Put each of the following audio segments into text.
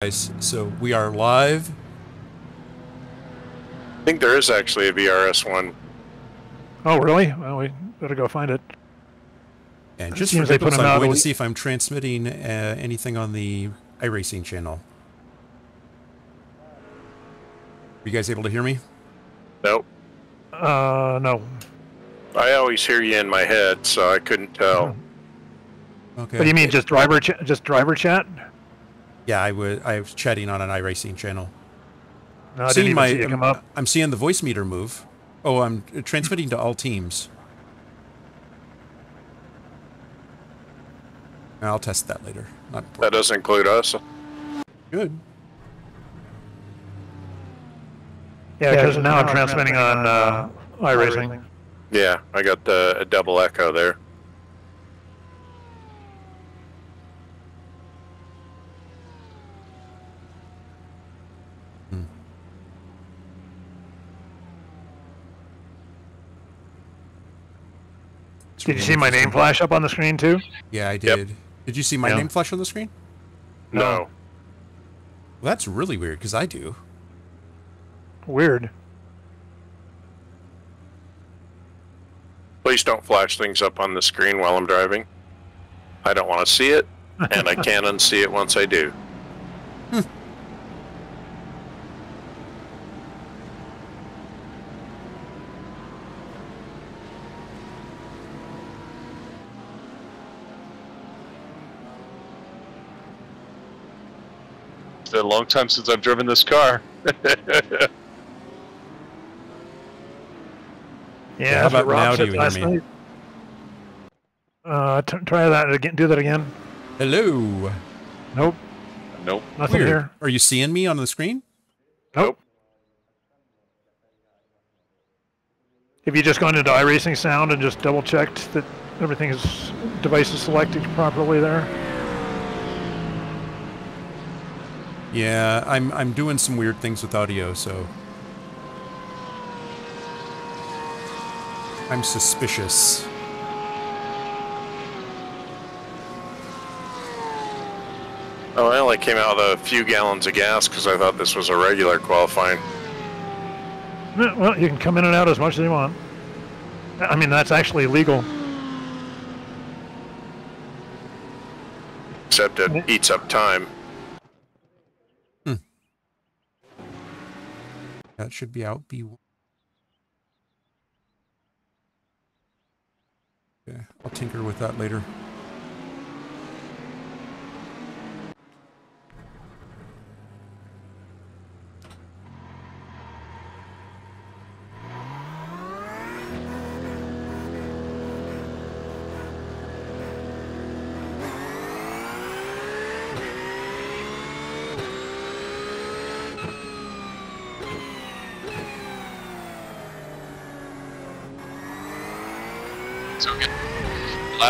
guys. So we are live. I think there is actually a VRS one. Oh, really? Well, we better go find it. And just for they put giggles, them I'm out going a to see if I'm transmitting uh, anything on the iRacing channel. Are you guys able to hear me? Nope. Uh, no. I always hear you in my head, so I couldn't tell. Okay. What do you mean, just driver, ch- just driver chat? Yeah, I was. I was chatting on an iRacing channel. No, I didn't seeing even my. see it come up. I'm seeing the voice meter move. Oh, I'm transmitting to all teams. I'll test that later. Not That doesn't include us. good. Yeah, because now I'm transmitting on uh, iRacing. Yeah, I got the a double echo there. Did you see my name interesting. flash up on the screen too? Yeah, I did. Did you see my Yeah. name flash on the screen? No. No. Well, that's really weird because I do. Weird. Please don't flash things up on the screen while I'm driving. I don't want to see it, and I can't unsee it once I do. Hmm. Been a long time since I've driven this car. Yeah, how that's what about now Rob do you hear last me? night. Uh, t- try that again. Do that again. Hello. Nope, nope. nothing Weird. here. Are you seeing me on the screen? Nope. Have you just gone into iRacing Sound and just double checked that everything is device is selected properly there? Yeah, I'm I'm doing some weird things with audio, so I'm suspicious. Oh, I only came out with a few gallons of gas because I thought this was a regular qualifying. Well, you can come in and out as much as you want. I mean, that's actually legal. Except it eats up time. That should be out B. Okay, I'll tinker with that later.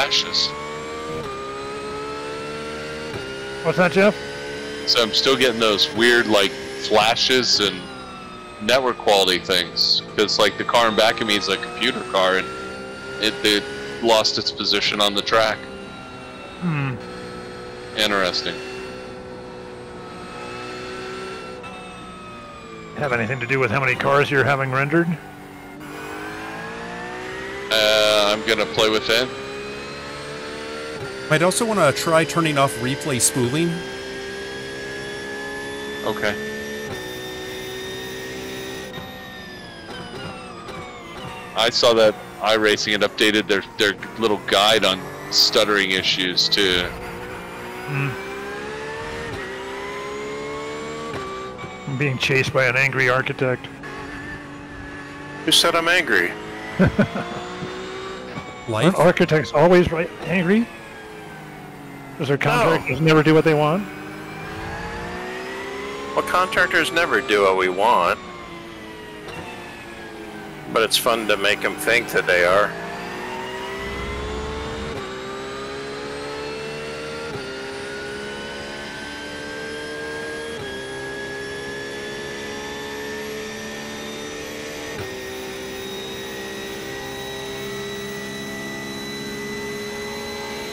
Flashes. What's that, Jeff? So I'm still getting those weird like flashes and network quality things because like the car in back of me is a computer car and it, it lost its position on the track. Hmm. Interesting. Have anything to do with how many cars you're having rendered? Uh, I'm gonna play with it. I might also want to try turning off replay spooling. Okay. I saw that iRacing had updated their their little guide on stuttering issues too. Hmm. I'm being chased by an angry architect. Who said I'm angry? Life. Aren't architects always right angry? Does their contractors never do what they want? Well, contractors never do what we want. But it's fun to make them think that they are.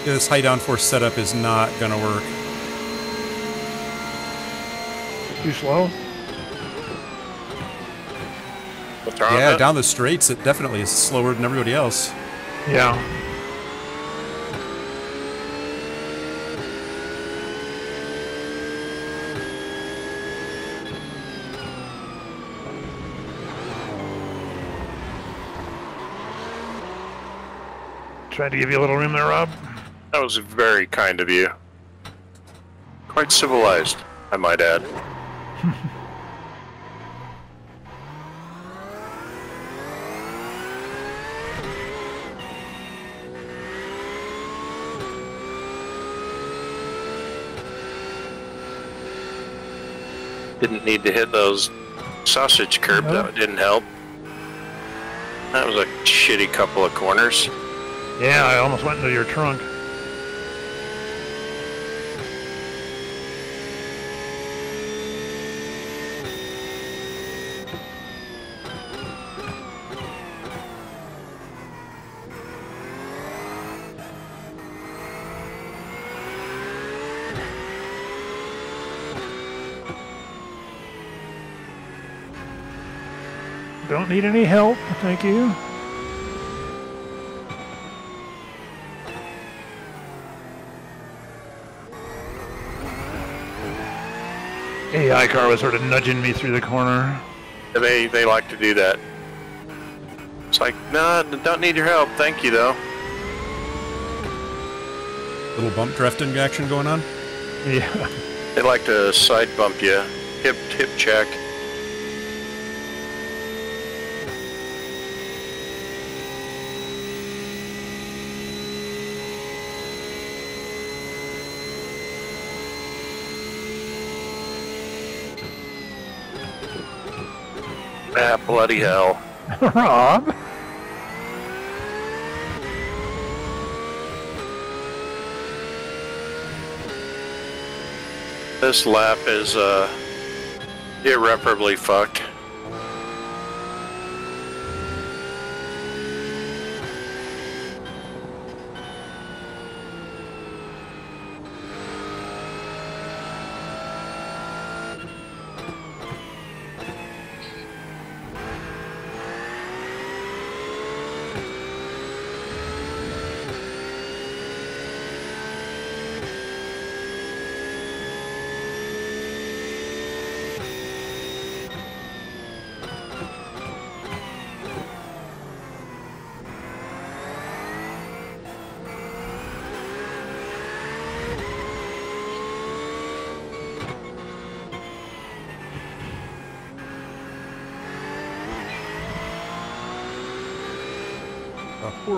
This high downforce setup is not gonna work. Too slow? Yeah, it? down the straights, it definitely is slower than everybody else. Yeah. Trying to give you a little room there, Rob. That was very kind of you. Quite civilized, I might add. Didn't need to hit those sausage curb. No. That oh. didn't help. That was a shitty couple of corners. Yeah, I almost went into your trunk. Don't need any help, thank you. AI car was sort of nudging me through the corner. They they like to do that. It's like, no, don't need your help. Thank you though. Little bump drifting action going on. Yeah. They like to side bump you, hip hip check. Ah, bloody hell. Rob? This lap is uh irreparably fucked.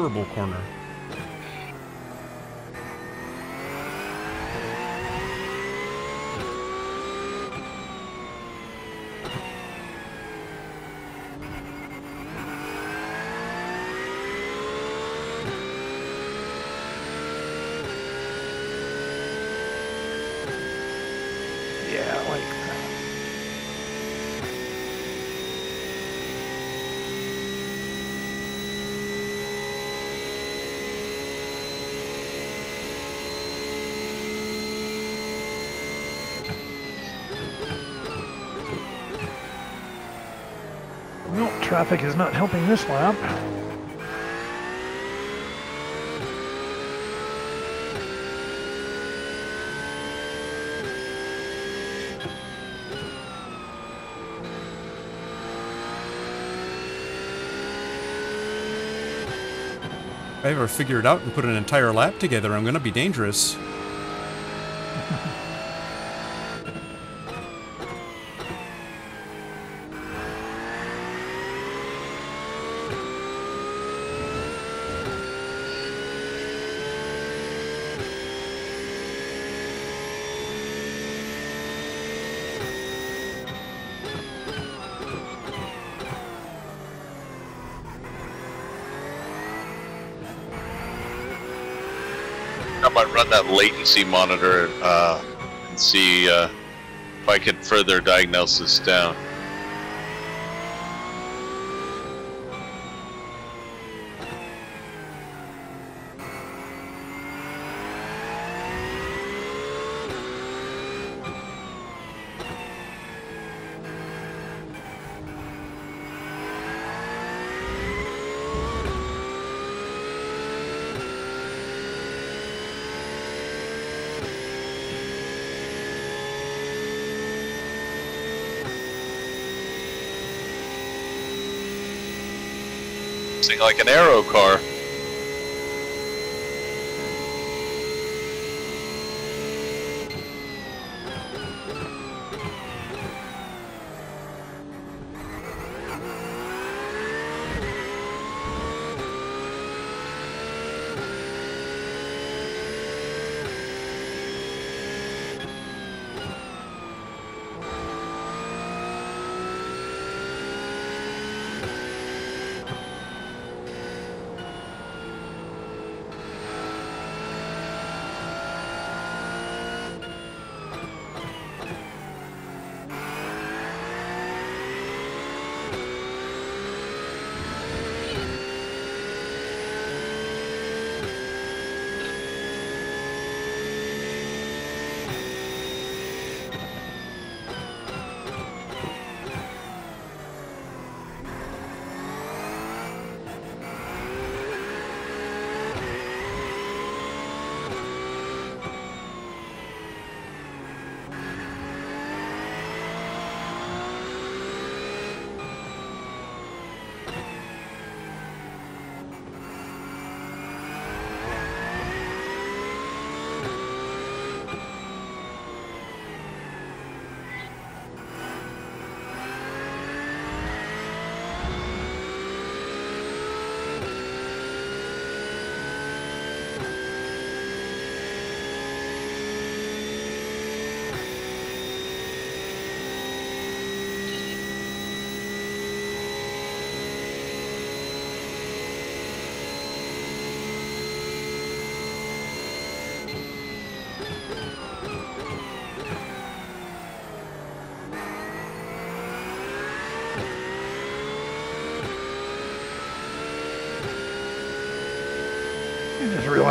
A horrible corner. Yeah, like that. Well, traffic is not helping this lap. I ever figure it out and put an entire lap together, I'm gonna be dangerous. Run that latency monitor uh, and see uh, if I can further diagnose this down. Racing like an aero car.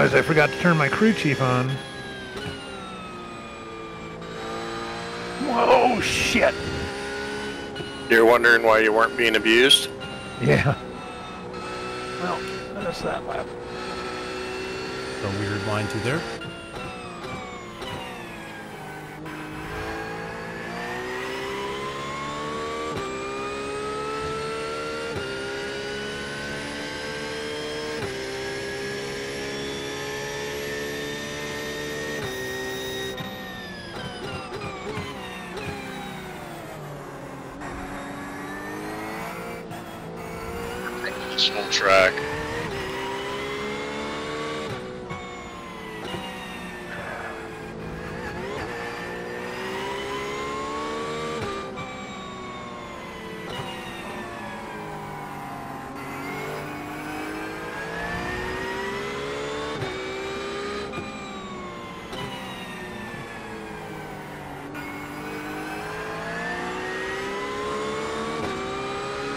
Realized I forgot to turn my crew chief on. Whoa, shit. You're wondering why you weren't being abused? Yeah. Well, that's that lap. A weird line through there. This whole track.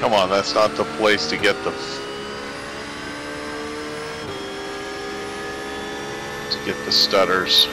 Come on, that's not the place to get the to get the stutters.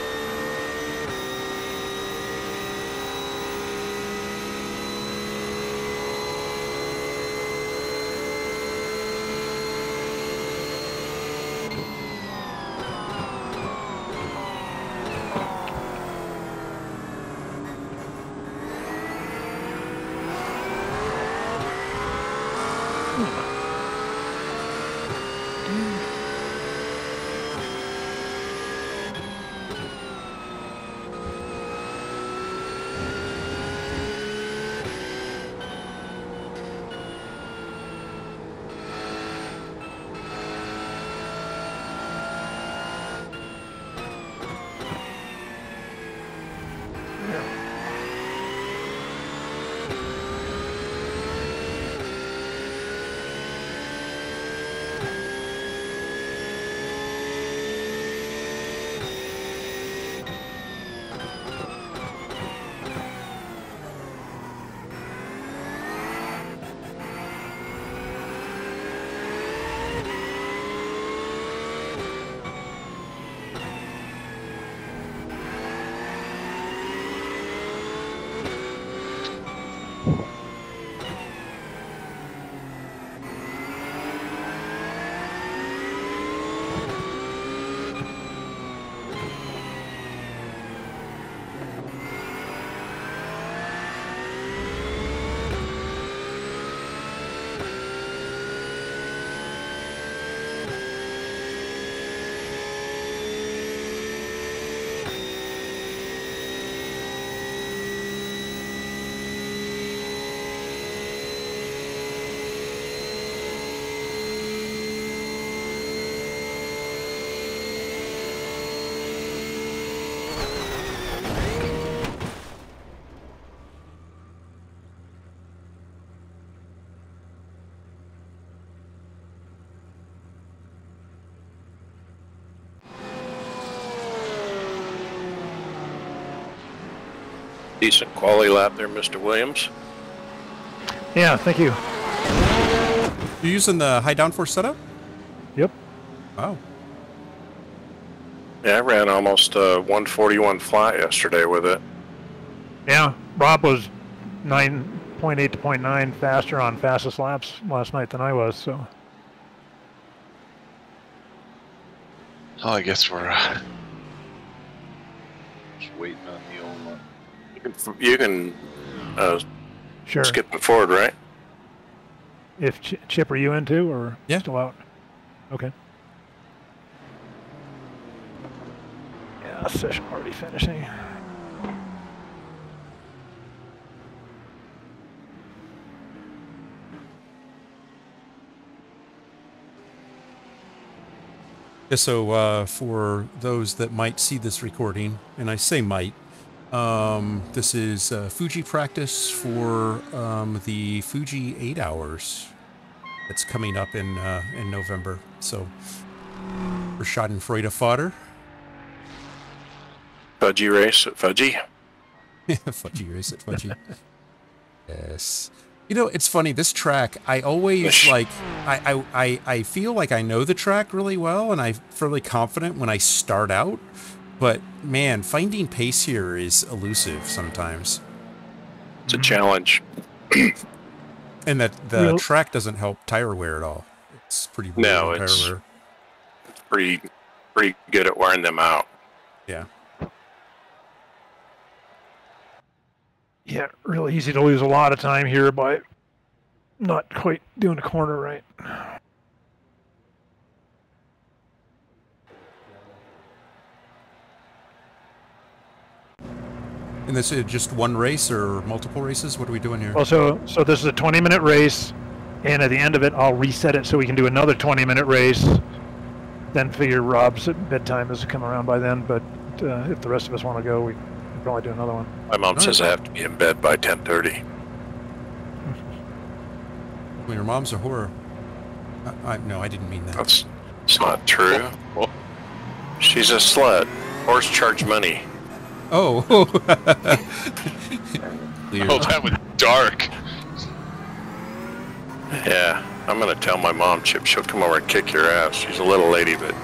Decent quality lap there, Mr. Williams. Yeah, thank you. You using the high downforce setup? Yep. Wow. Yeah, I ran almost uh, 141 flat yesterday with it. Yeah, Rob was 9.8 to 0.9 faster on fastest laps last night than I was, so. Oh, I guess we're uh, just waiting on the. You can, you can uh, Sure. skip it forward, right? If Ch- Chip, are you in too, or Yeah. still out? Okay. Yeah, session already finishing. Yeah, so uh, for those that might see this recording, and I say might, um, this is uh, Fuji practice for um, the Fuji 8 hours that's coming up in uh, in November. So for Schadenfreude fodder. Fudgy race at Fudgy. Fudgy race at Fudgy. yes. You know, it's funny. This track, I always like. I, I I I feel like I know the track really well, and I'm fairly confident when I start out. But man, finding pace here is elusive sometimes, It's a challenge. and that the Well- track doesn't help tire wear at all. It's pretty No, it's- tire wear. Pretty, pretty good at wearing them out. Yeah. Yeah, really easy to lose a lot of time here by not quite doing a corner right. And this is just one race or multiple races? What are we doing here? Well, so so this is a 20 minute race, and at the end of it, I'll reset it so we can do another 20 minute race. Then figure Rob's bedtime has come around by then. But uh, if the rest of us want to go, we can probably do another one. My mom All says right. I have to be in bed by 10:30. Well, your mom's a whore. I, I, no, I didn't mean that. That's it's not true. Oh, She's a slut. Horse charge money. Oh. Weird. oh, that was dark. Yeah, I'm gonna tell my mom, Chip. She'll come over and kick your ass. She's a little lady, but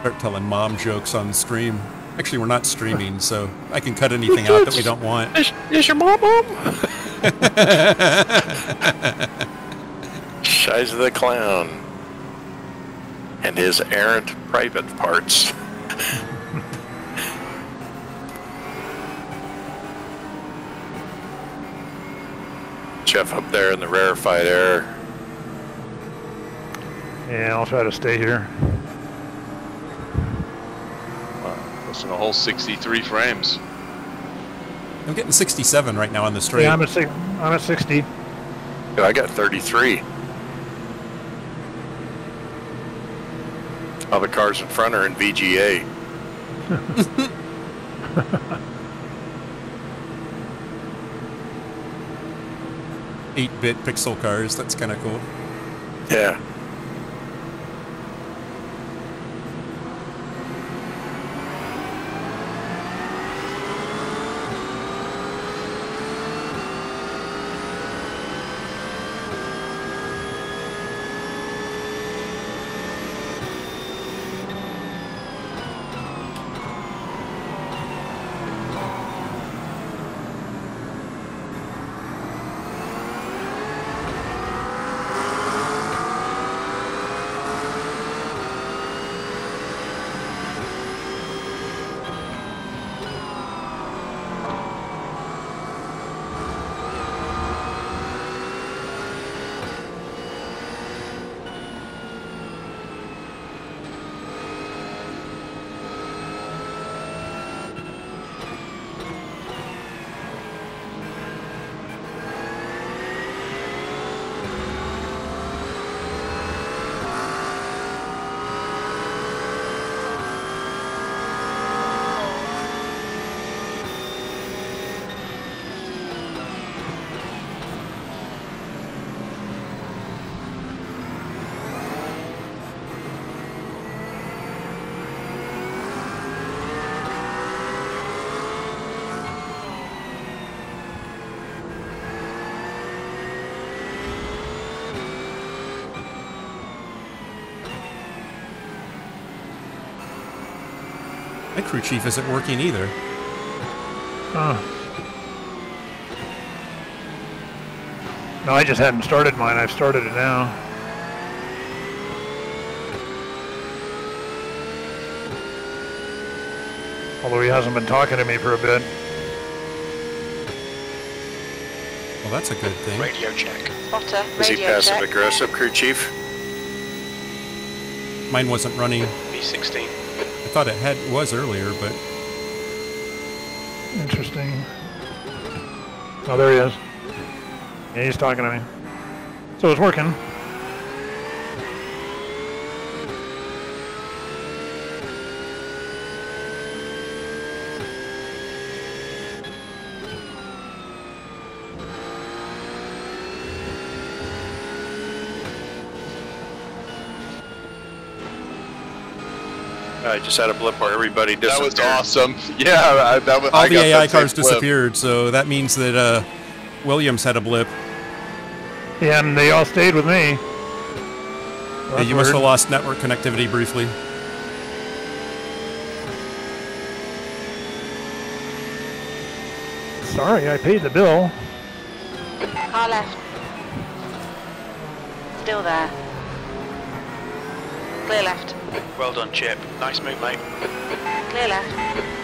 Start telling mom jokes on stream. Actually, we're not streaming, so I can cut anything out that we don't want. is, is your mom home? Shiza the clown and his errant private parts. Jeff up there in the rarefied air. Yeah, I'll try to stay here. Wow, less than a whole 63 frames. I'm getting 67 right now on the straight. Yeah, I'm at I'm at 60. I got 33. All the cars in front are in VGA. Eight-bit pixel cars. That's kind of cool. Yeah. My crew chief isn't working either. Oh. No, I just hadn't started mine. I've started it now. Although he hasn't been talking to me for a bit. Well, that's a good thing. Radio check. Spotter, Is he radio passive check. aggressive, crew chief? Mine wasn't running. B16. I thought it had was earlier, but Interesting. Oh, there he is. Yeah, he's talking to me. So it's working. I just had a blip where everybody disappeared. That was awesome. Yeah, I, that was. all I the got AI cars disappeared, so that means that uh, Williams had a blip. Yeah, and they all stayed with me. Yeah, That's you must have lost network connectivity briefly. Sorry, I paid the bill. Car left. Still there. Clear left. Well done, Chip. Nice move, mate. Clear left.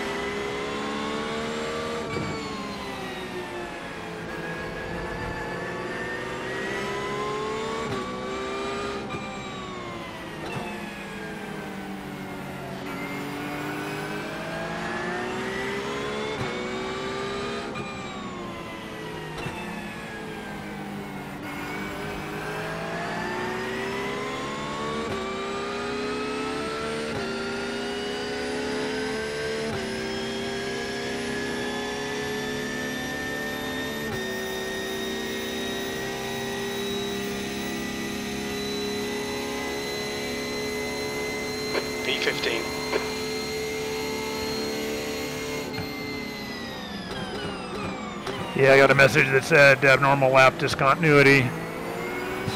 Yeah, I got a message that said abnormal lap discontinuity.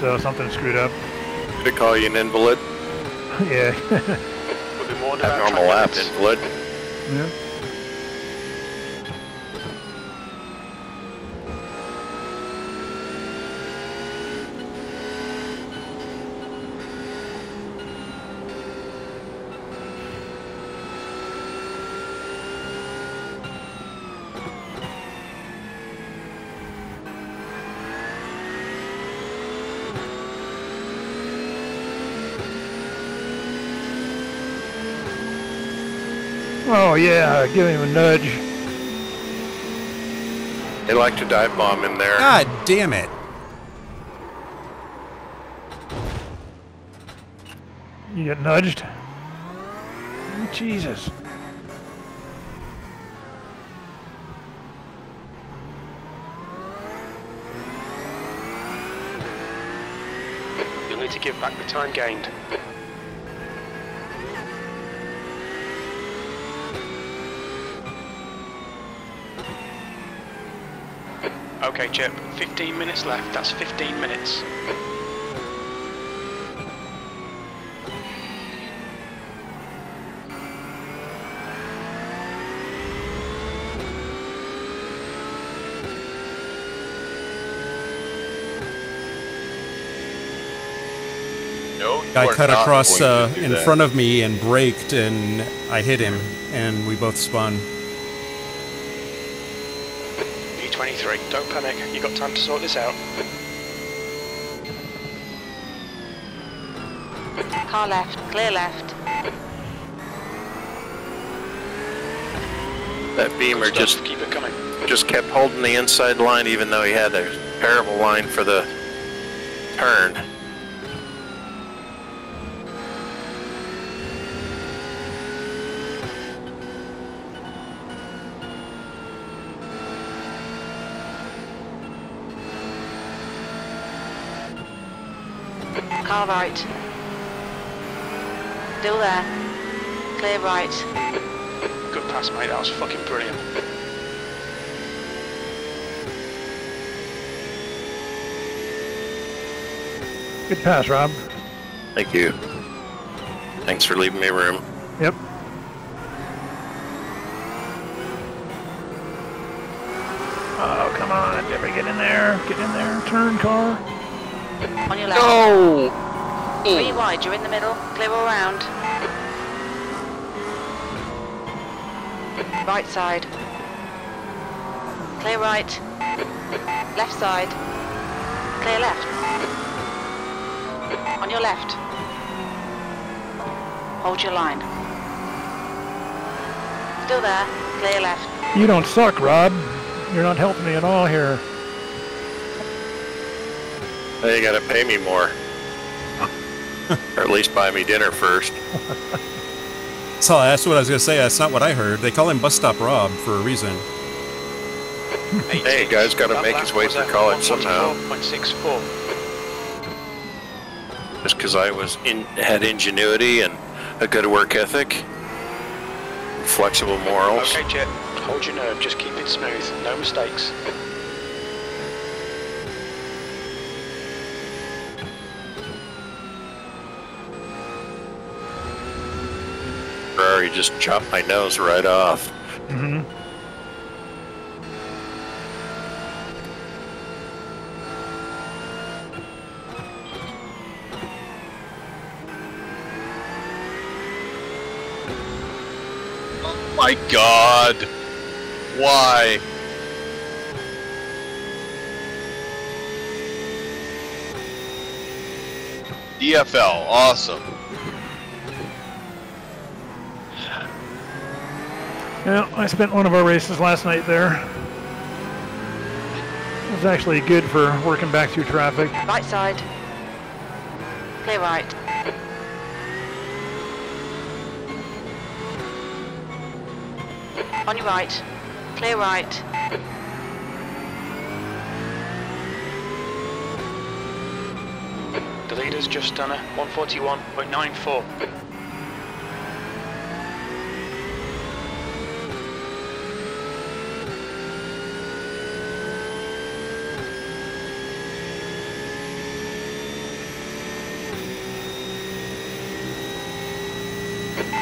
So something screwed up. Did I call you an invalid? yeah. We'll be more than about Abnormal 20 lap invalid. yeah. Oh yeah, give him a nudge. They like to dive bomb in there. God damn it! You get nudged. Oh, Jesus. You'll need to give back the time gained. Okay, Chip. 15 minutes left. That's 15 minutes. No, you Guy cut across uh, in that. front of me and braked, and I hit him, and we both spun. B23. Don't panic. you got time to sort this out. Car left. Clear left. That beamer Good stuff. just keep it coming. just kept holding the inside line even though he had a terrible line for the turn. far right. Still there. Clear right. Good, pass, mate. That was fucking brilliant. Good pass, Rob. Thank you. Thanks for leaving me room. Yep. Oh, come on. Never get in there. Get in there. Turn, car. On your left. No! Three wide, you're in the middle. Clear all round. Right side. Clear right. Left side. Clear left. On your left. Hold your line. Still there. Clear left. You don't suck, Rob. You're not helping me at all here. Now you gotta pay me more. or at least buy me dinner first. So that's what I was gonna say. That's not what I heard. They call him Bus Stop Rob for a reason. Hey, guy's gotta make his way was through at college somehow. 144.64. Just because I was in had ingenuity and a good work ethic, flexible morals. Okay, Chip. Hold your nerve. Just keep it smooth. No mistakes. Ferrari just chopped my nose right off. hmm Oh my god! Why? DFL, awesome. Yeah, I spent one of our races last night there. It was actually good for working back through traffic. Right side. Clear right. On your right. Clear right. The leader's just done a 141.94.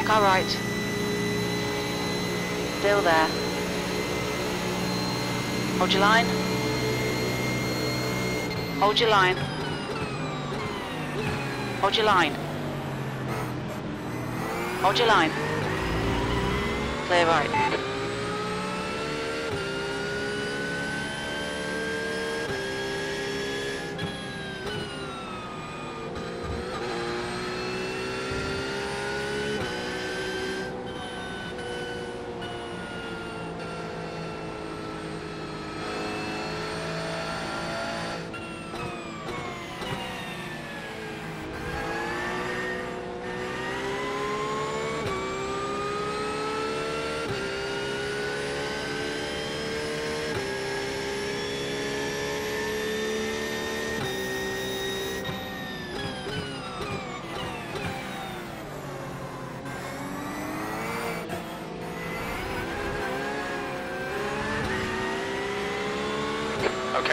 Car right. Still there. Hold your line. Hold your line. Hold your line. Hold your line. Clear right.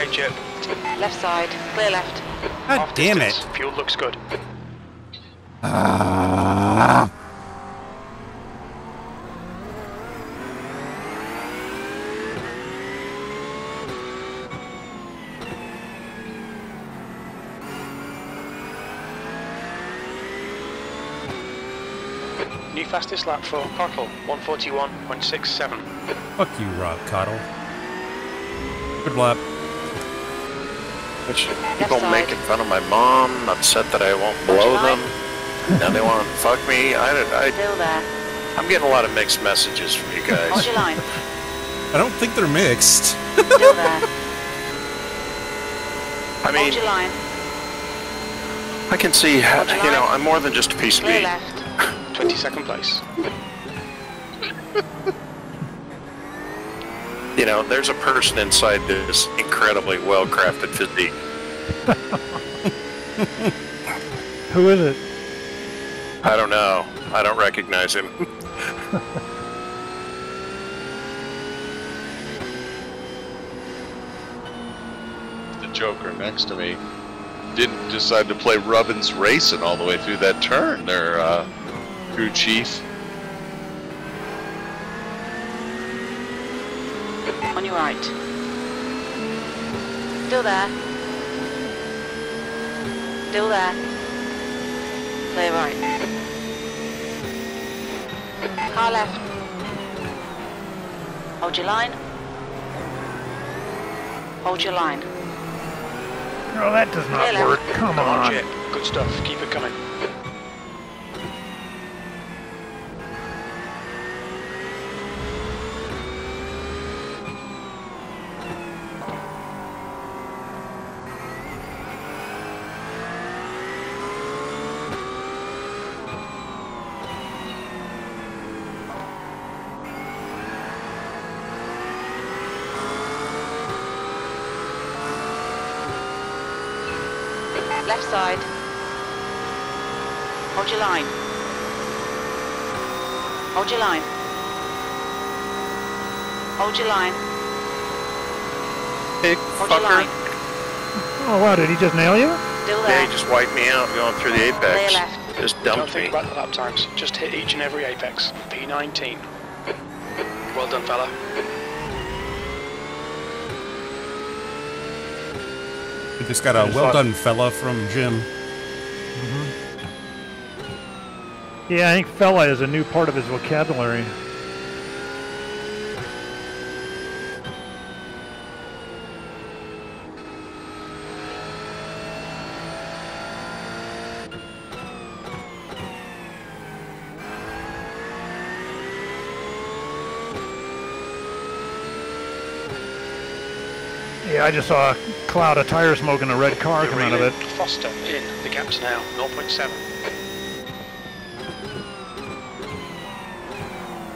Okay, Chip. Left side. Clear left. God Off damn distance. it! Fuel looks good. Ah. New fastest lap for Cottle, 141.67. Fuck you, Rob Cottle. Good lap. Which people side. making fun of my mom, upset that I won't blow line. them. now they want to fuck me. I, I, Still there. I'm getting a lot of mixed messages from you Hold guys. your line. I don't think they're mixed. Still there. I mean, Hold your line. I can see, how, Hold your you know. I'm more than just a piece of meat. left. 22nd place. Know, there's a person inside this incredibly well-crafted physique. Who is it? I don't know. I don't recognize him. The Joker next to me didn't decide to play Rubbins racing all the way through that turn there, uh, crew chief. On your right. Still there. Still there. Clear right. Car left. Hold your line. Hold your line. Oh, that does not Hello. work. Come Come on, on. Chip. Good stuff. Keep it coming. Left side. Hold your line. Hold your line. Hold your line. Big Hold your line. fucker. Oh, wow, did he just nail you? Still Yeah, he just wiped me out going through the Clear apex. left. Just Don't dumped think about the lap times. Just hit each and every apex. P19. Well done, fella. We just got a well done fella from Jim. Yeah, I think fella is a new part of his vocabulary. Yeah, I just saw a cloud of tire smoke and a red car We're come out of it. Foster in. The gap's now 0.7.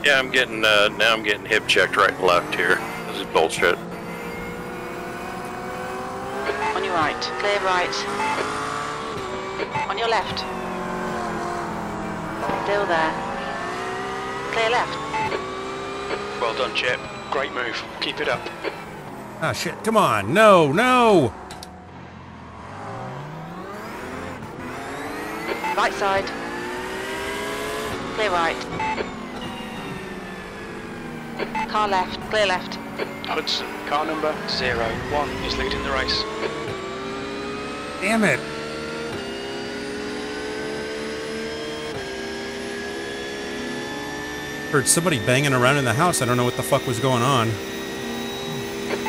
Yeah, I'm getting uh, now. I'm getting hip checked right and left here. This is bullshit. On your right. Clear right. On your left. Still there. Clear left. Well done, Chip. Great move. Keep it up. Ah, shit. Come on. No, no. Right side. Clear right. Car left. Clear left. Hudson, car number 01 is leading the race. Damn it. Heard somebody banging around in the house. I don't know what the fuck was going on.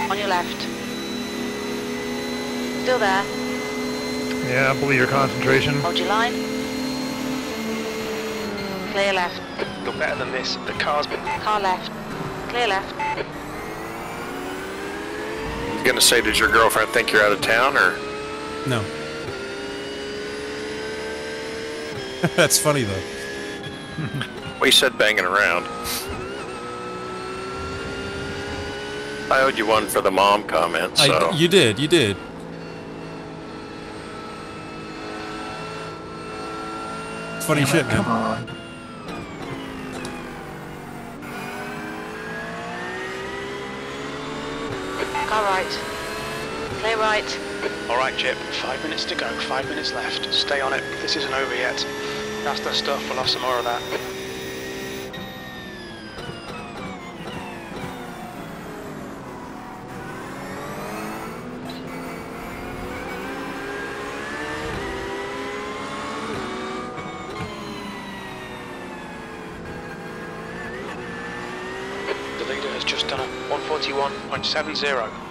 On your left. Still there. Yeah, I believe your concentration. Hold your line. Clear left. You're better than this. The car's Car left. Clear left. You gonna say, does your girlfriend think you're out of town, or No. That's funny though. well, you said banging around? I owed you one for the mom comment, so I, you did. You did. It's funny shit, Come man. on. Car right. Clear right. All right, Chip. Five minutes to go. Five minutes left. Stay on it. This isn't over yet. That's the stuff. We'll have some more of that. The leader has just done a 141.70.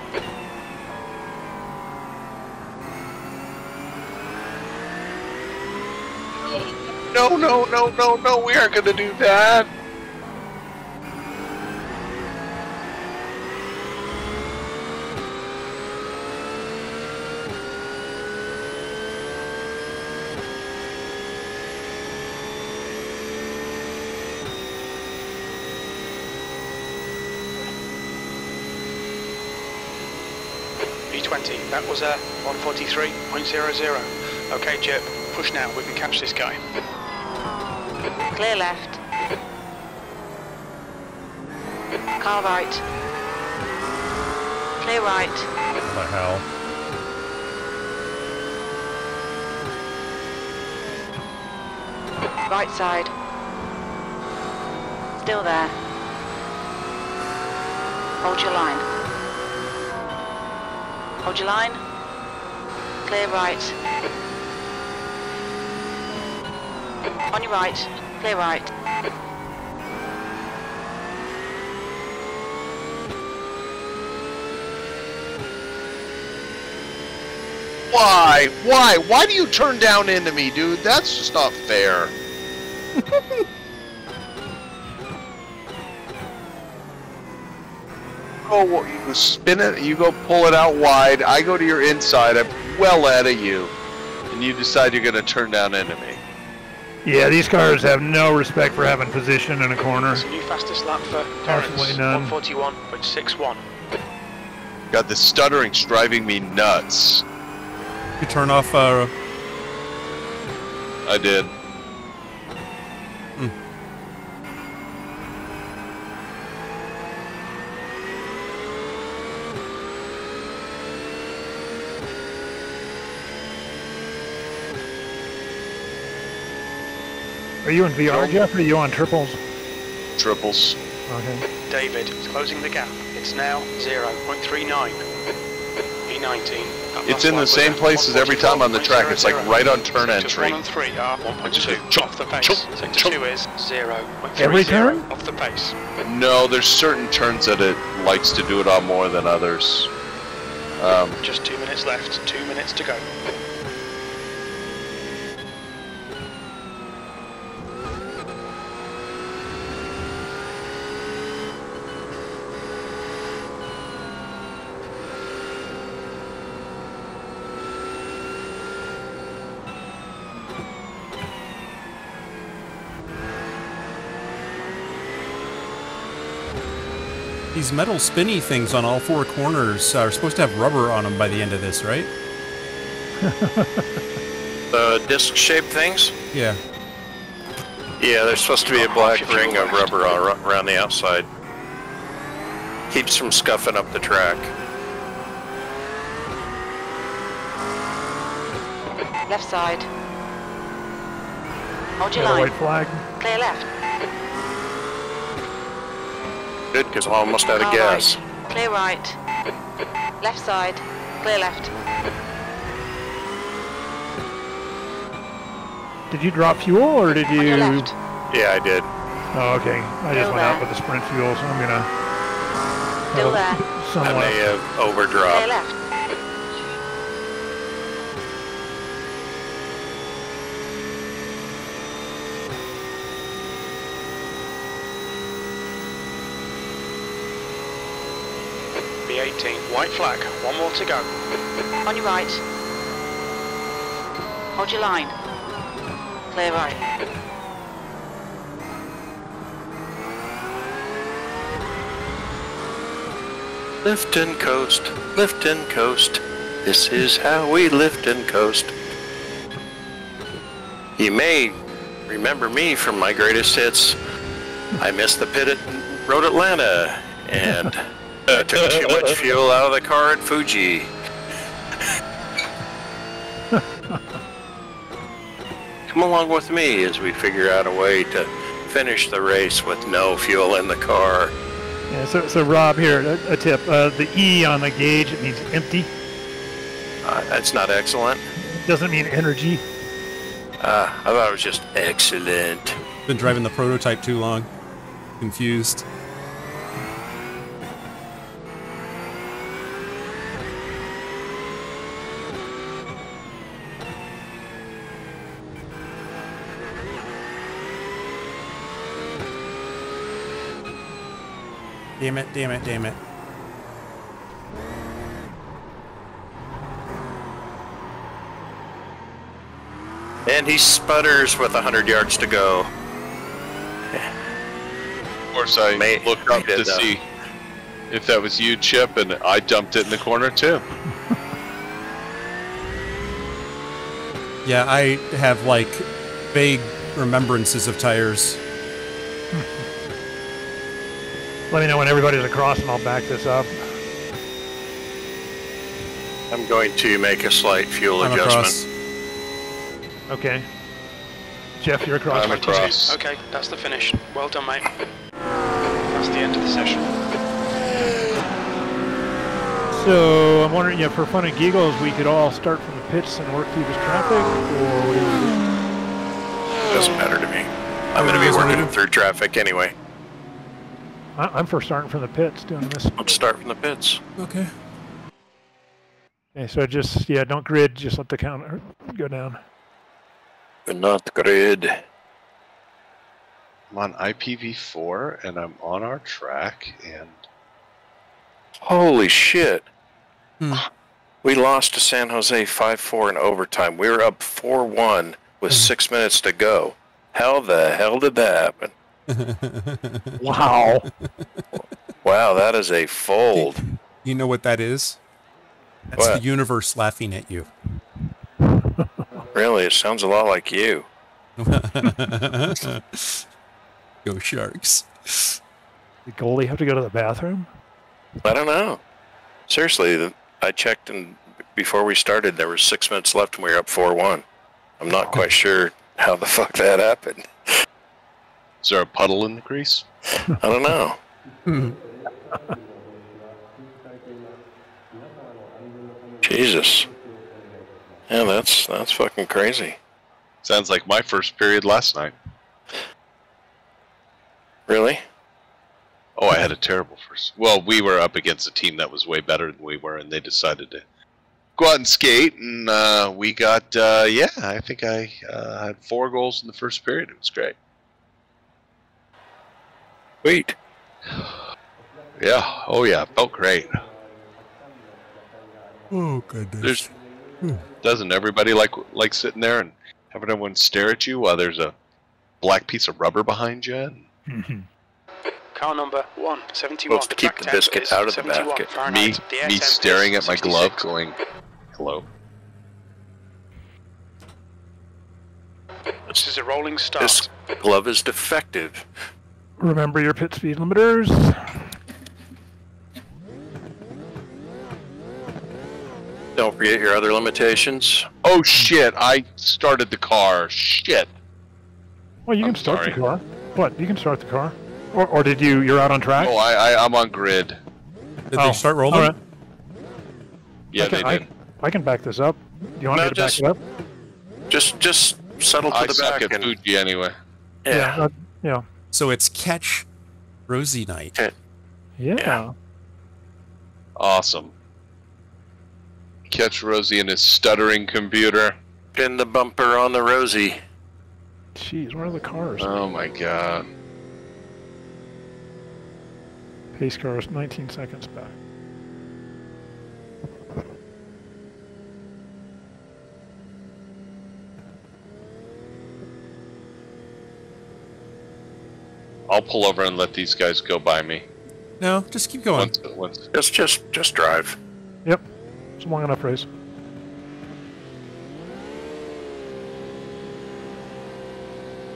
no, no, no, no, no. We aren't gonna do that. P20, that was a 143.00. Okay, Chip, push now, we can catch this guy. Clear left. Car right. Clear right. What the hell? Right side. Still there. Hold your line. Hold your line. Clear right. On your right. Clear right. Why? Why? Why do you turn down into me, dude? That's just not fair. Oh, go, you spin it, you go pull it out wide. I go to your inside. I'm well out of you, and you decide you're going to turn down into me. Yeah, these cars have no respect for having position in a corner. It's a new fastest lap for Absolutely Torrance, 141.61. God, the stuttering's driving me nuts. You turn off. Uh, I did. Are you in VR, Jeff, or are you on triples? Triples. Okay. David is closing the gap. It's now 0.39. P19. It's in the same at place as every time on the track. It's like right on turn entry. one and three are 1.2 Chop, off the pace. chop, Sector chop, two is 0.30 Every turn? off the pace. No, there's certain turns that it likes to do it on more than others. Um, Just two minutes left. Two minutes to go. These metal spinny things on all four corners are supposed to have rubber on them by the end of this, right? The disc-shaped things? Yeah. Yeah, there's supposed to be a black ring of rubber around the outside. Keeps from scuffing up the track. Left side. Hold your line. white flag. Clear left. Good, because I'm almost out of Car gas. right. Clear right. Left side. Clear left. Did you drop fuel, or did you? left. Yeah, I did. Oh, okay. I just Still went out there. with the sprint fuel, so I'm gonna. Still uh, there. I may left. have Clear overdropped. left. White flag. One more to go. On your right. Hold your line. Clear right. Lift and coast, lift and coast. This is how we lift and coast. You may remember me from my greatest hits. I missed the pit at Road Atlanta and uh, took too much fuel out of the car at Fuji. Come along with me as we figure out a way to finish the race with no fuel in the car. Yeah. So, so Rob, here a, a tip. Uh, the E on the gauge it means empty. Uh, that's not excellent. It doesn't mean energy. Uh, I thought it was just excellent. Been driving the prototype too long. Confused. Damn it, damn it, damn it. And he sputters with a 100 yards to go. of course, I May- looked up to did that. see if that was you, Chip, and I dumped it in the corner too. Yeah, I have like vague remembrances of tires. Let me know when everybody's across, and I'll back this up. I'm going to make a slight fuel I'm adjustment. across. Okay. Jeff, you're across. I'm across. Okay, that's the finish. Well done, mate. That's the end of the session. So So I'm wondering, yeah, for fun and giggles, we could all start from the pits and work through this traffic, or what do you do? Doesn't matter to me. I'm going to be working through traffic anyway. I- I'm for starting from the pits doing this. Let's start from the pits. Okay. Okay, so just yeah, don't grid, just let the counter go down. Not grid. I'm on IPv4 and I'm on our track and Holy shit. Hmm. We lost to San Jose 5-4 in overtime. We were up 4-1 with six minutes to go. How the hell did that happen? Wow. Wow, that is a fold. You know what that is? That's What? the universe laughing at you. Really, it sounds a lot like you. Go Sharks. the goalie have to go to the bathroom? I don't know. Seriously, the- I checked and before we started, there was six minutes left and we were up 4-1. I'm not quite sure how the fuck that happened. Is there a puddle in the grease? I don't know. Jesus. Yeah, that's that's fucking crazy. Sounds like my first period last night. Really? Oh, I had a terrible first. Well, we were up against a team that was way better than we were, and they decided to go out and skate, and uh, we got uh, yeah. I think I uh, had four goals in the first period. It was great. Wait. Yeah. Oh yeah. Felt great. Oh goodness. There's hmm. doesn't everybody like like sitting there and having everyone stare at you while there's a black piece of rubber behind you? And mm-hmm. Car number 171. Well, it's to keep the temp biscuit out of the basket. me The me staring at my glove, 66. going, "Hello." This is a rolling start. This glove is defective. Remember your pit speed limiters. Don't forget your other limitations. Oh shit! I started the car. Shit. Well, you I'm can start sorry. the car. What? You can start the car. Or, or did you? You're out on track. Oh, I, I I'm on grid. Did Oh, they start rolling? all right. Yeah, I can, they I, did. I can back this up. Do you want No, me to just- back it up? Just just settle to I the suck back at and Fuji anyway. yeah. uh, yeah. So it's catch Rosie night. Okay. Yeah. Yeah. Awesome. Catch Rosie in his stuttering computer. Pin the bumper on the Rosie. Jeez, where are the cars? Oh my god. Pace car is 19 seconds back. I'll pull over and let these guys go by me. No, just keep going. Once, once. Just just just drive. Yep. It's a long enough race.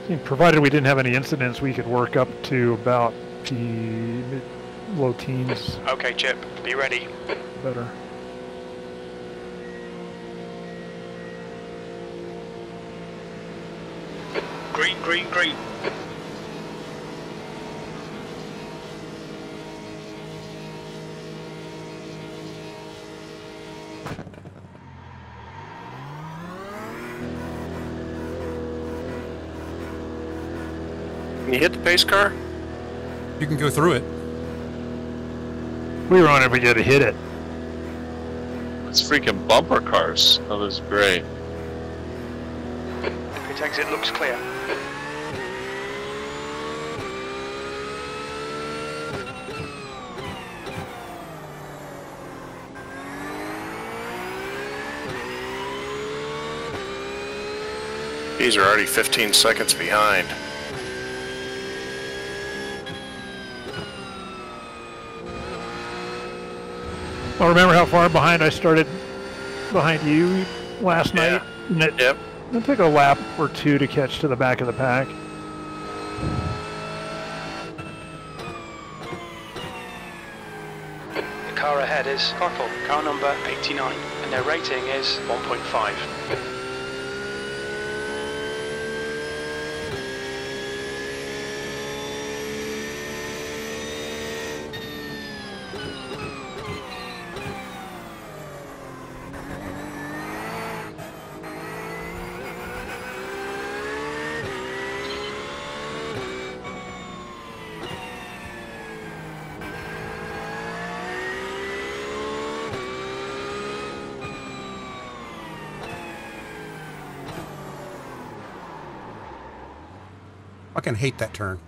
See, provided we didn't have any incidents, we could work up to about the mid, low teens Okay, Chip, be ready. better. Green, green, green. Can you hit the pace car? You can go through it. We were on it, we had to hit it. It's freaking bumper cars. Oh, this is great. Pit exit looks clear. These are already 15 seconds behind. Well, remember how far behind I started behind you last Yeah. night? And it, Yep. it took a lap or two to catch to the back of the pack. The car ahead is Purple, car number 89, and their rating is 1.5. fucking hate that turn.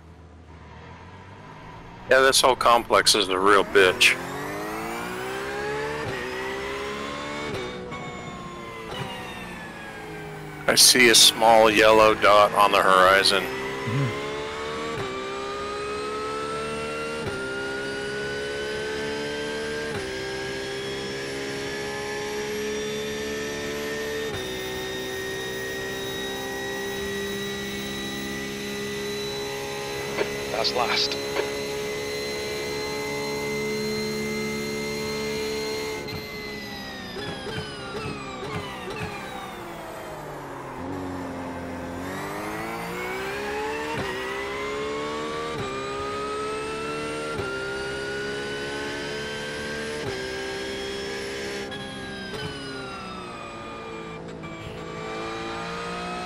Yeah, this whole complex is a real bitch. I see a small yellow dot on the horizon. That's last.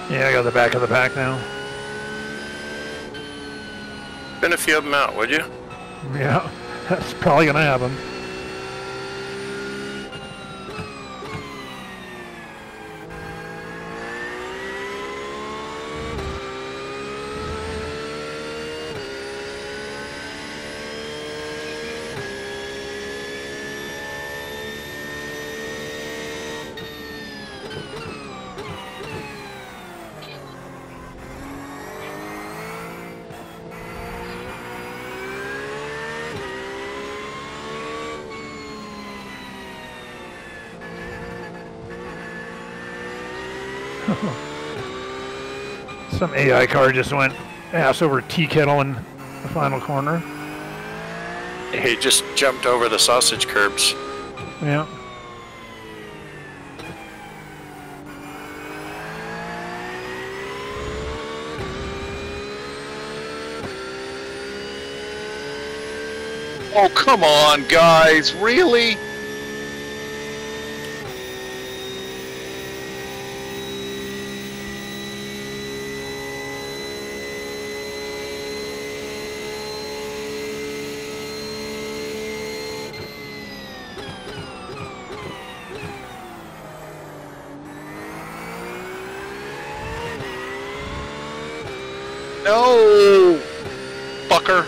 Yeah, I got the back of the pack now. Spin a few of them out, would you? Yeah, that's probably gonna happen. Some AI car just went ass over tea kettle in the final corner. He just jumped over the sausage curbs. Yeah. Oh, come on, guys. Really? No! Fucker.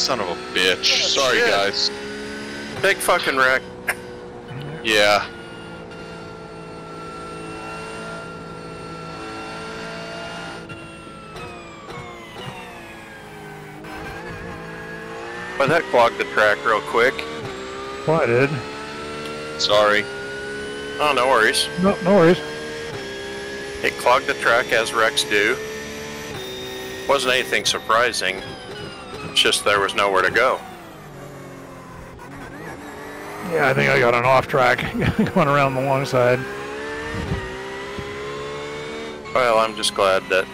Son of a bitch. Oh, Sorry, shit. guys. Big fucking wreck. Yeah. But that clogged the track real quick. Well, I did. Sorry. Oh, no worries. No, no worries. It clogged the track as wrecks do. Wasn't anything surprising. It's just there was nowhere to go. Yeah, I think I got an off track going around the long side. Well, I'm just glad that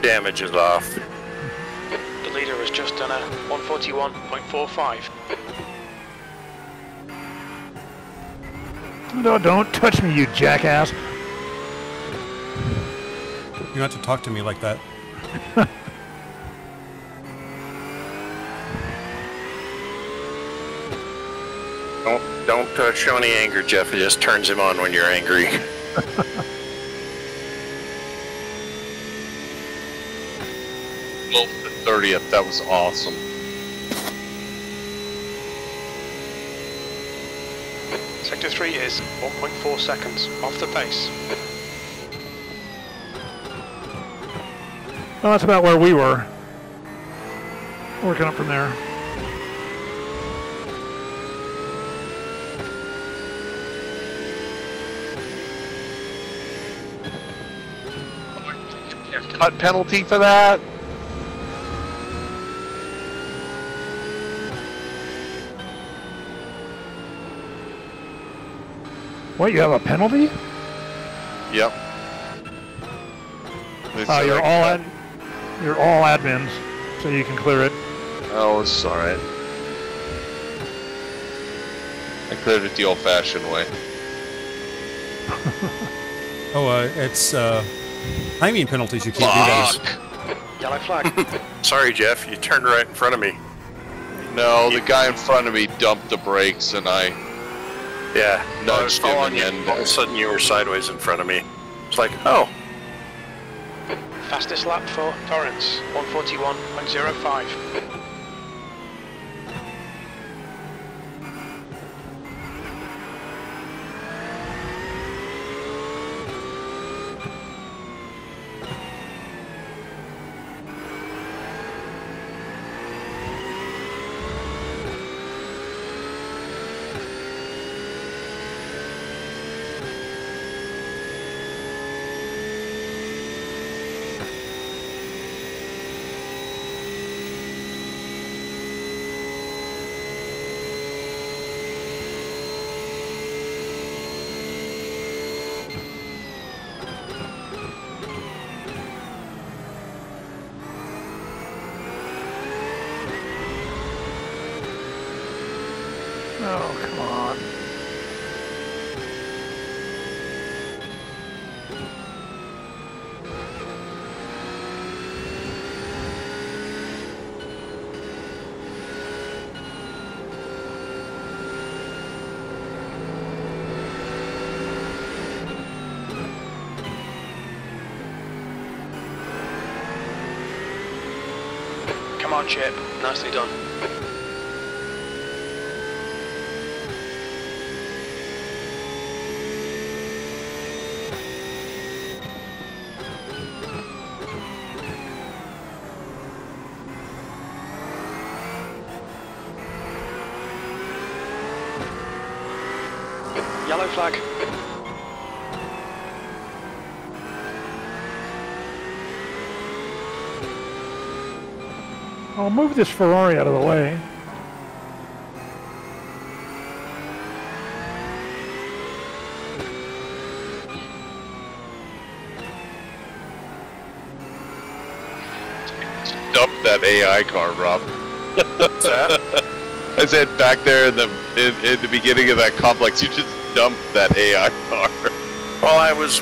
damage is off. The leader has just done a 141.45. No, don't touch me, you jackass. You don't have to talk to me like that. Don't don't show any anger, Jeff. It just turns him on when you're angry. Well, the 30th. That was awesome. Sector 3 is 1.4 seconds off the pace. Well, that's about where we were. Working up from there. Cut penalty for that? What, you have a penalty? Yep. They Oh, you're all ad, you're all admins, so you can clear it. Oh, it's alright. I cleared it the old-fashioned way. Oh, uh, it's uh, timing penalties. You can't do those. Yellow flag. Sorry, Jeff. You turned right in front of me. No, the guy in front of me dumped the brakes and I Yeah. I was Nudged him following you. and then- All of a sudden, you were sideways in front of me. It's like, oh, Fastest lap for Torrance, 141.05. Oh, come on. Come on, Chip. Nicely done. Yellow flag. I'll move this Ferrari out of the way. Dump that AI car, Rob. what's that? I said back there in the in, in the beginning of that complex, you just dumped that AI car. well, I was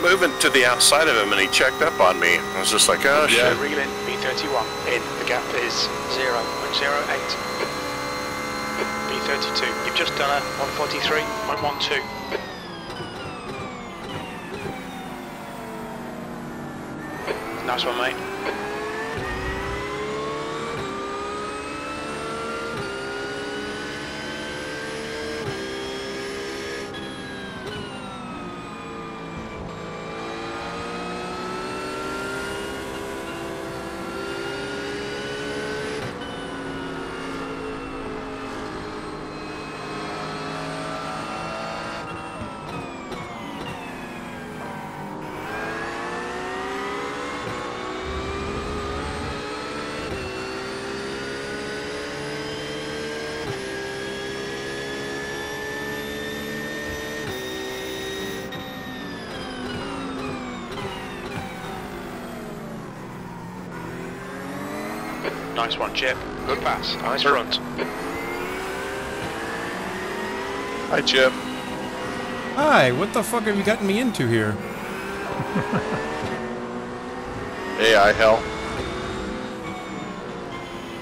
moving to the outside of him, and he checked up on me. I was just like, oh, Yeah. shit. Reel in P31. In. The gap is 0.08. P32. You've just done a 143.12. Nice one, mate. Nice one, Chip. Good pass. Nice front. Hi, Chip. Hi, what the fuck have you gotten me into here? AI hell.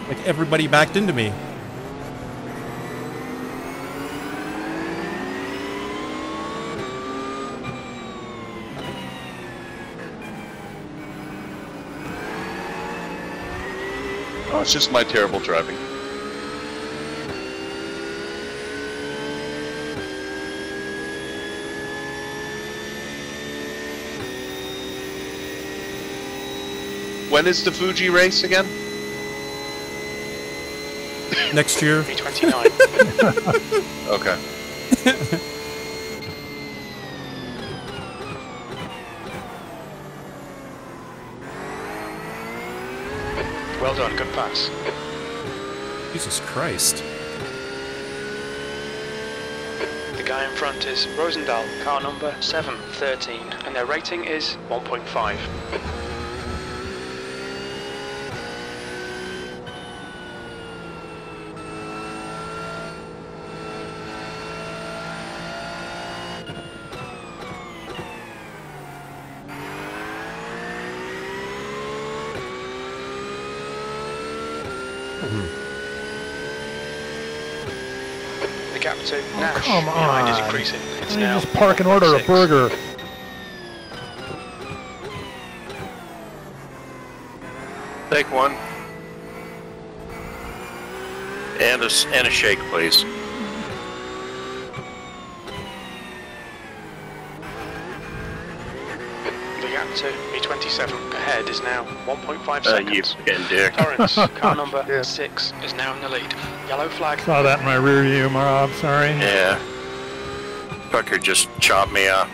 Like everybody backed into me. Oh, it's just my terrible driving. When is the Fuji race again? Next year, P29. Okay. done. Good pass. Jesus Christ. The guy in front is Rosendahl, car number 713, and their rating is 1.5. gap to Nash come behind is on. increasing. It's You now just park and order a burger. Take one. And a, s- and a shake, please. The gap to P27 ahead is now 1.5 Uh, you seconds. fucking dick. Torrance, car number Yeah. 6 is now in the lead. Yellow flag. Saw that in my rear view, Rob. Sorry. Yeah. Fucker just chopped me up.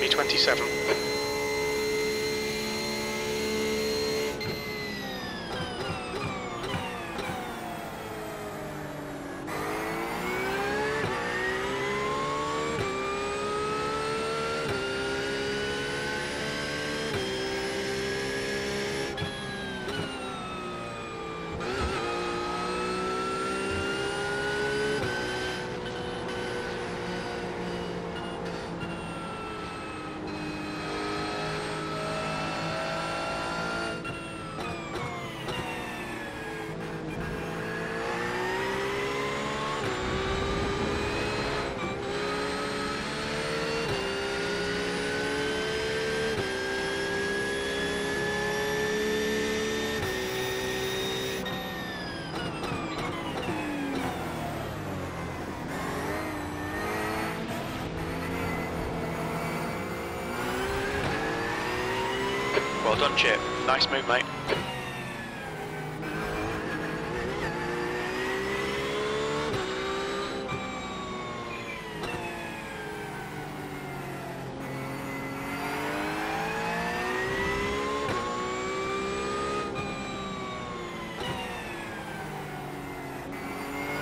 P27. Well done, Chip. Nice move, mate.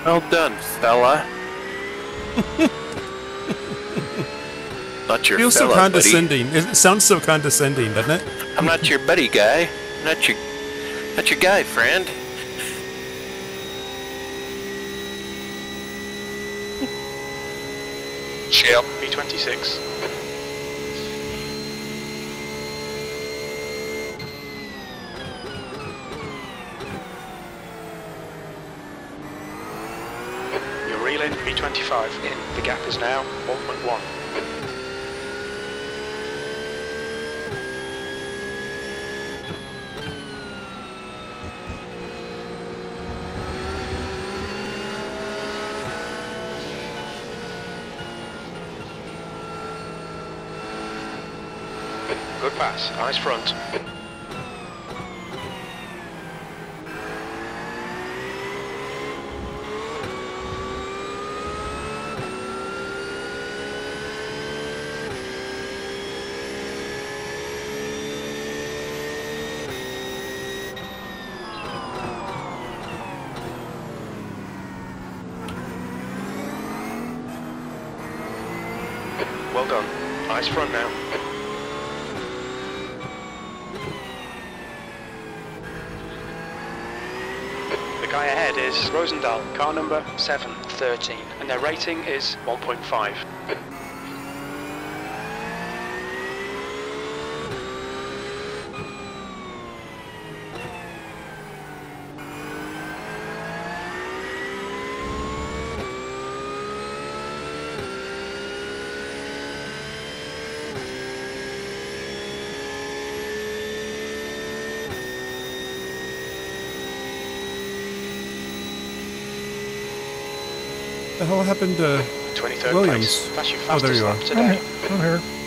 Well done, fella. not your Feels so fella, buddy. condescending. It sounds so condescending, doesn't it? I'm not your buddy guy. Not your, not your guy, friend. Chip. P26. You're reeling P25 in. The gap is now 1.1. Pass. Eyes front. Well done. Eyes front now. The guy ahead is Rosendahl, car number 713, and their rating is 1.5. hell happened to 23rd Williams? place. That's your Oh, there you are. lap I'm here. I'm here.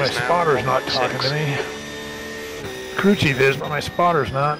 My spotter's not talking to me. Crew chief is, but my spotter's not.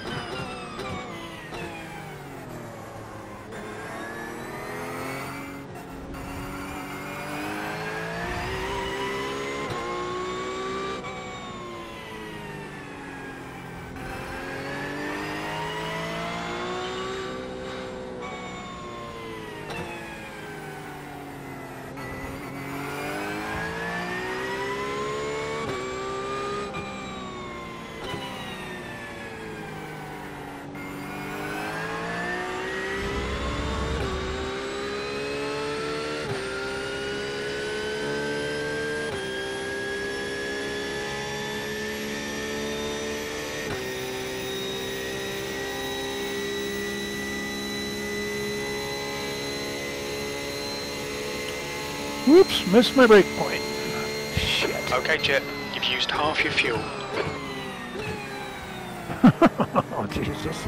Whoops, missed my brake point. Shit. Okay, Jet, you've used half your fuel. oh, Jesus.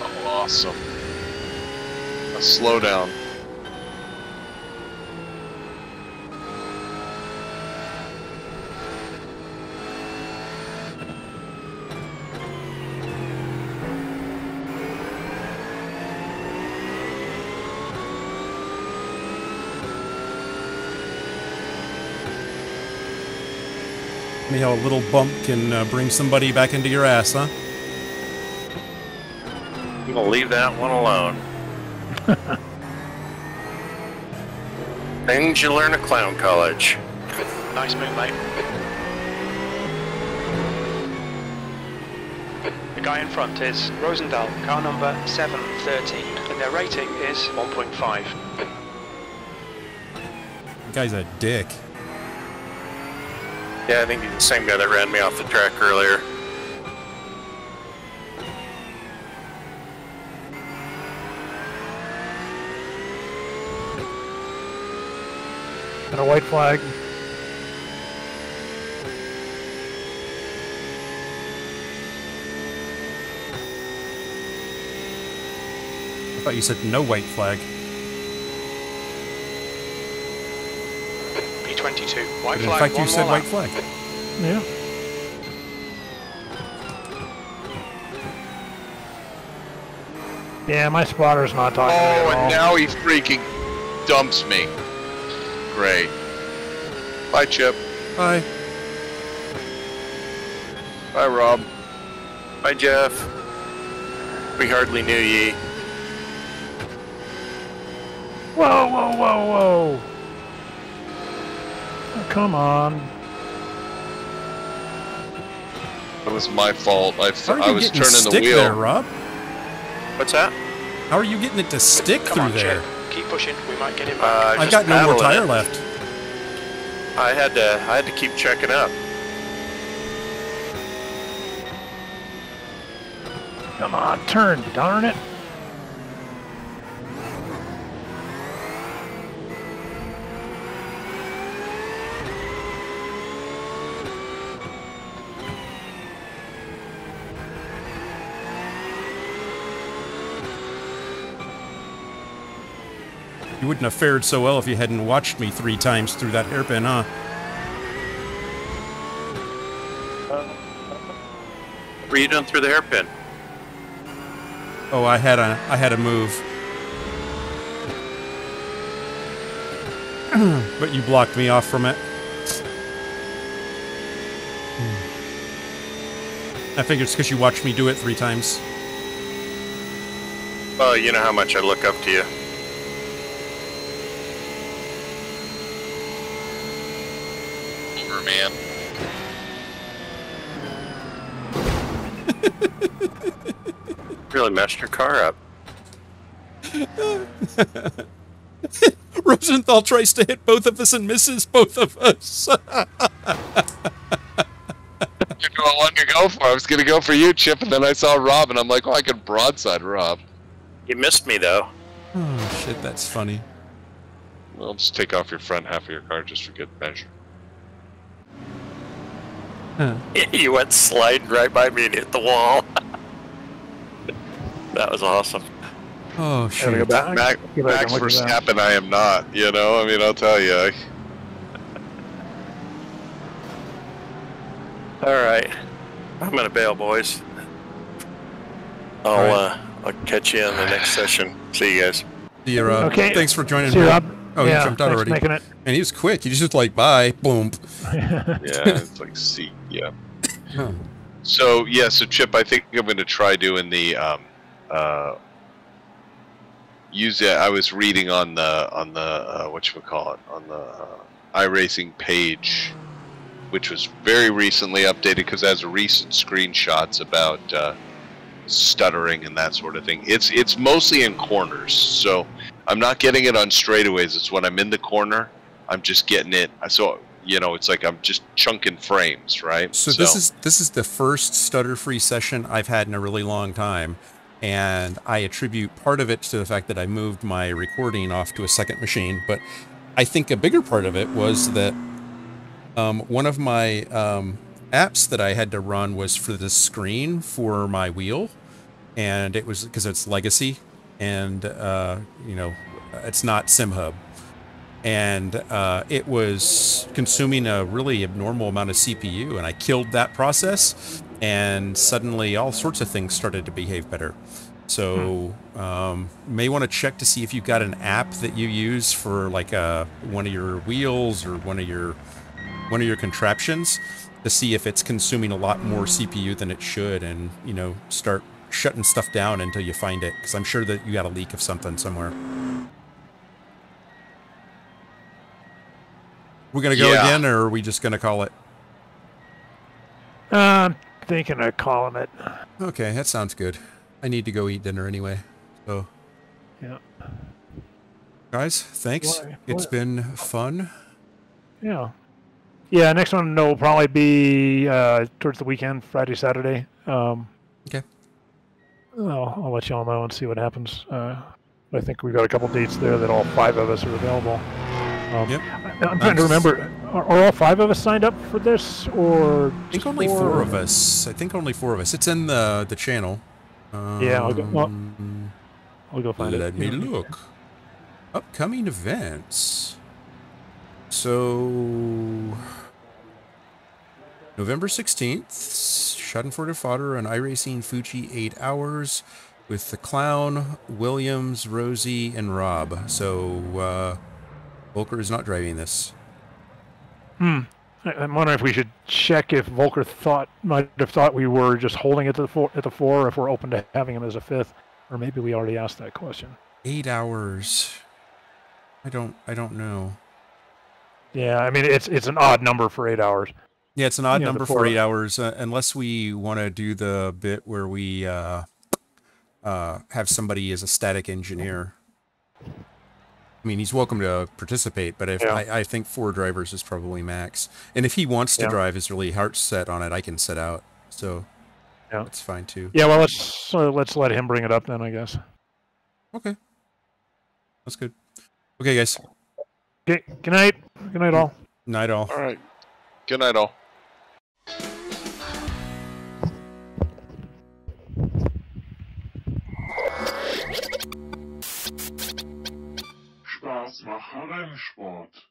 Oh, awesome. A slowdown. How a little bump can uh, bring somebody back into your ass, huh? I'm gonna leave that one alone. Things you learn at clown college. Nice move, mate. The guy in front is Rosendahl, car number 713, and their rating is 1.5. The guy's a dick. Yeah, I think he's the same guy that ran me off the track earlier. Got a white flag. I thought you said no white flag. P22, white But in flag, fact, you said white lap. flag. Yeah. Yeah, my spotter's not talking to me Oh, and now he freaking dumps me. Great. Bye, Chip. Hi. Bye, Rob. Hi, Jeff. We hardly knew ye. Whoa, whoa, whoa, whoa! Come on. It was my fault. I, How are I you was getting turning the stick wheel. there, Rob? What's that? How are you getting it to stick Come through on, there? Jet. Keep pushing. We might get him Uh. I've got no more tire it. left. I had to. I had to keep checking up. Come on, turn, darn it. Wouldn't have fared so well if you hadn't watched me three times through that hairpin, huh? What were you doing through the hairpin? Oh, I had a I had a move. but you blocked me off from it. I figured it's because you watched me do it three times. Well, you know how much I look up to you. Over, man. Really messed your car up. Rosenthal tries to hit both of us and misses both of us. You're the one to go for. I was gonna go for you, Chip, and then I saw Rob, and I'm like, oh, I could broadside Rob. You missed me though. oh shit, that's funny. Well, just take off your front half of your car just for good measure. you went sliding right by me and hit the wall. that was awesome. Oh Gotta go shoot! back. Max, Go back Max and look at that. Verstappen, I am not. You know, I mean, I'll tell you. I, All right, I'm gonna bail, boys. I'll All right. uh, I'll catch you in the next session. See you guys. See you, Rob. Okay. Thanks for joining See you, me. Rob. Oh, you yeah, jumped out already. making it. And he was quick. He just like bye, boom. yeah, it's like see, yeah. Huh. So yeah, so Chip, I think I'm going to try doing the um, uh, use it. I was reading on the on the uh, what you call it on the uh, iRacing page, which was very recently updated because it has recent screenshots about uh, stuttering and that sort of thing. It's it's mostly in corners, so I'm not getting it on straightaways. It's when I'm in the corner, I'm just getting it. So you know, it's like I'm just chunking frames, right? So, this is this is the first stutter-free session I've had in a really long time, and I attribute part of it to the fact that I moved my recording off to a second machine. But I think a bigger part of it was that um, one of my um, apps that I had to run was for the screen for my wheel, and it was because it's legacy, and uh, you know, it's not SimHub and uh, it was consuming a really abnormal amount of CPU, and I killed that process, and suddenly all sorts of things started to behave better. So um, may want to check to see if you've got an app that you use for like uh, one of your wheels or one of your one of your contraptions to see if it's consuming a lot more CPU than it should, and you know start shutting stuff down until you find it, because I'm sure that you got a leak of something somewhere. We're gonna go Yeah. again, or are we just gonna call it? Uh, I'm thinking of calling it. Okay, that sounds good. I need to go eat dinner anyway. So, Yeah. guys, thanks. Why- It's been fun. Yeah. Yeah, next one will probably be uh, towards the weekend, Friday, Saturday. Um, Okay. I'll, I'll let you all know and see what happens. Uh, I think we've got a couple dates there that all five of us are available. Um, Yep. I, I'm trying to remember, are, are all five of us signed up for this, or I think only four of us. I think only four of us. It's in the the channel. Um, Yeah, I'll go- well, I'll go find let it. me Yeah. look. Upcoming events. So November 16th, Schadenfreude Fodder and iRacing Fuji 8 hours with the Clown, Williams, Rosie, and Rob. So uh, Volker is not driving this. Hmm. I'm wondering if we should check if Volker thought might have thought we were just holding it to the four, at the four, or if we're open to having him as a fifth, or maybe we already asked that question. Eight hours. I don't. I don't know. Yeah, I mean it's it's an odd number for eight hours. Yeah, it's an odd Yeah, the number for eight hours, uh, unless we want to do the bit where we uh, uh, have somebody as a static engineer. I mean, he's welcome to participate, but if Yeah. I, I think four drivers is probably max. And if he wants to Yeah. drive his really heart set on it, I can set out. So Yeah. that's fine too. Yeah, well let's so let's let him bring it up then, I guess. Okay, that's good. Okay, guys. Okay, good night. Good night, all. Night all. All right. Good night, all. Das war Hallensport.